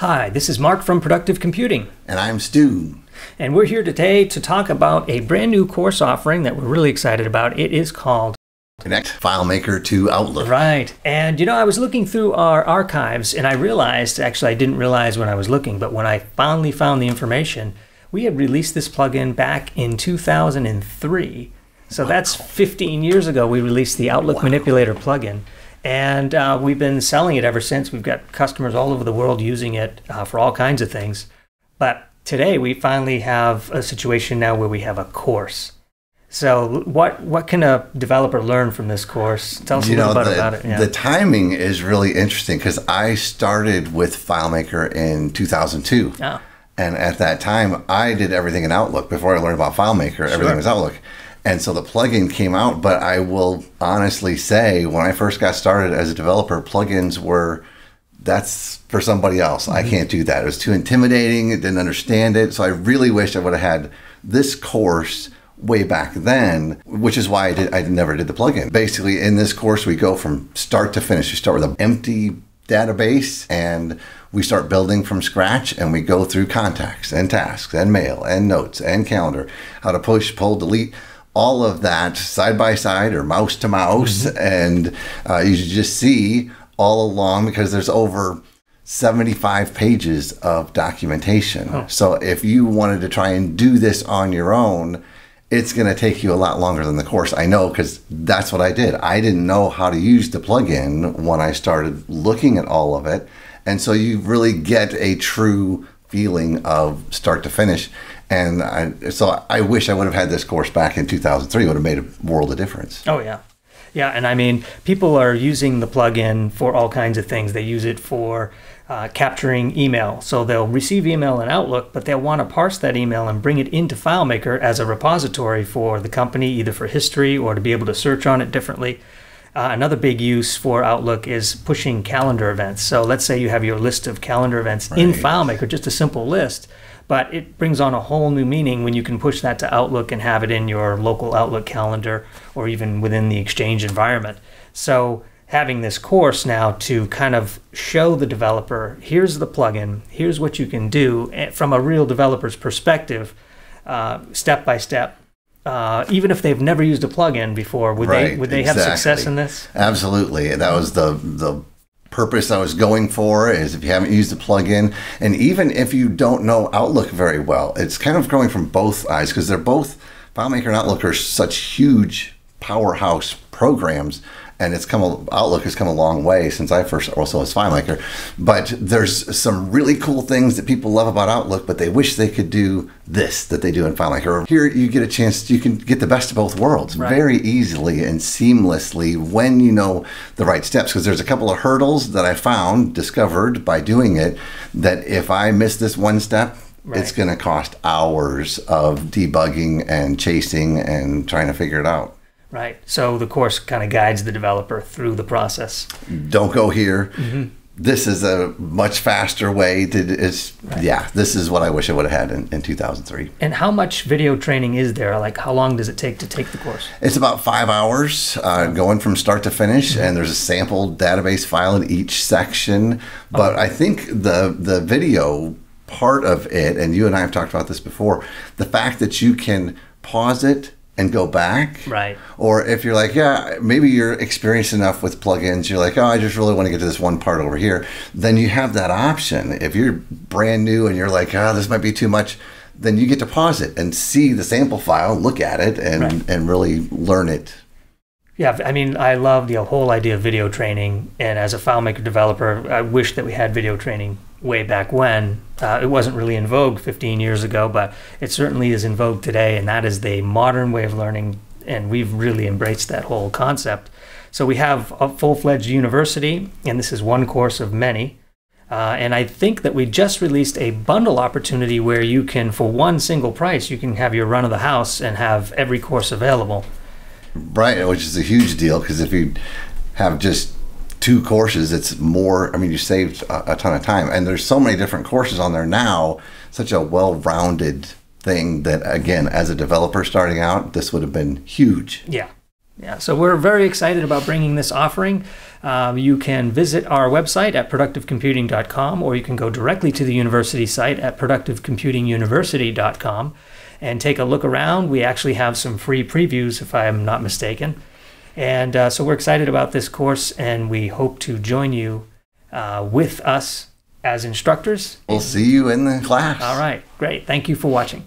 Hi, this is Mark from Productive Computing. And I'm Stu. And we're here today to talk about a brand new course offering that we're really excited about. It is called Connect FileMaker to Outlook. Right. And you know, I was looking through our archives and I realized, actually, I didn't realize when I was looking, but when I finally found the information, we had released this plugin back in 2003. So wow. that's 15 years ago we released the Outlook wow. Manipulator plugin. And uh, we've been selling it ever since. We've got customers all over the world using it uh, for all kinds of things. But today we finally have a situation now where we have a course. So what what can a developer learn from this course? Tell us you a little know, bit the, about it. Yeah. The timing is really interesting because I started with FileMaker in 2002. Oh. And at that time, I did everything in Outlook. Before I learned about FileMaker, sure. everything was Outlook. And so the plugin came out, but I will honestly say when I first got started as a developer, plugins were that's for somebody else. Mm-hmm. I can't do that. It was too intimidating. It didn't understand it. So I really wish I would have had this course way back then, which is why I did I never did the plugin. Basically, in this course, we go from start to finish. We start with an empty database and we start building from scratch and we go through contacts and tasks and mail and notes and calendar, how to push, pull, delete all of that side by side or mouse to mouse, mm-hmm. and uh, you just see all along because there's over 75 pages of documentation. Oh. So if you wanted to try and do this on your own, it's going to take you a lot longer than the course. I know because that's what I did. I didn't know how to use the plugin when I started looking at all of it. And so you really get a true feeling of start to finish. And I, so I wish I would have had this course back in 2003. It would have made a world of difference. Oh, yeah. Yeah, and I mean, people are using the plugin for all kinds of things. They use it for uh, capturing email. So they'll receive email in Outlook, but they'll want to parse that email and bring it into FileMaker as a repository for the company, either for history or to be able to search on it differently. Uh, another big use for Outlook is pushing calendar events. So let's say you have your list of calendar events right. in FileMaker, just a simple list, but it brings on a whole new meaning when you can push that to Outlook and have it in your local Outlook calendar or even within the Exchange environment. So having this course now to kind of show the developer here's the plugin, here's what you can do eh, from a real developer's perspective, uh, step by step uh, even if they've never used a plugin before, would right, they would they exactly. have success in this? Absolutely. That was the the purpose I was going for is if you haven't used a plugin and even if you don't know Outlook very well, it's kind of going from both eyes because they're both FileMaker and Outlook are such huge powerhouse programs and it's come Outlook has come a long way since I first also was FileMaker. But there's some really cool things that people love about Outlook, but they wish they could do this that they do in FileMaker. Here you get a chance, you can get the best of both worlds right. very easily and seamlessly when you know the right steps. Because there's a couple of hurdles that I found, discovered by doing it, that if I miss this one step, Right. it's going to cost hours of debugging and chasing and trying to figure it out. Right. So the course kind of guides the developer through the process. Don't go here. Mm-hmm. This is a much faster way to. It's right. yeah. This is what I wish I would have had in, in 2003. And how much video training is there? Like, how long does it take to take the course? It's about five hours, uh, going from start to finish, mm-hmm. and there's a sample database file in each section. But I think the the video part of it, and you and I have talked about this before, the fact that you can pause it and go back. Right. Or if you're like, yeah, maybe you're experienced enough with plugins, you're like, oh, I just really want to get to this one part over here. Then you have that option. If you're brand new and you're like, oh, this might be too much, then you get to pause it and see the sample file, look at it, and, right. and really learn it. Yeah, I mean, I love the whole idea of video training. And as a FileMaker developer, I wish that we had video training way back when. Uh, it wasn't really in vogue 15 years ago, but it certainly is in vogue today, and that is the modern way of learning, and we've really embraced that whole concept. So we have a full-fledged university, and this is one course of many. Uh, and I think that we just released a bundle opportunity where you can, for one single price, you can have your run of the house and have every course available. Right, which is a huge deal because if you have just two courses, it's more. I mean, you saved a, a, ton of time, and there's so many different courses on there now. Such a well-rounded thing that, again, as a developer starting out, this would have been huge. Yeah, Yeah, so we're very excited about bringing this offering. Um, you can visit our website at productivecomputing.com or you can go directly to the university site at productivecomputinguniversity.com and take a look around. We actually have some free previews, if I am not mistaken. And uh, so we're excited about this course and we hope to join you uh, with us as instructors. We'll see you in the class. All right, great. Thank you for watching.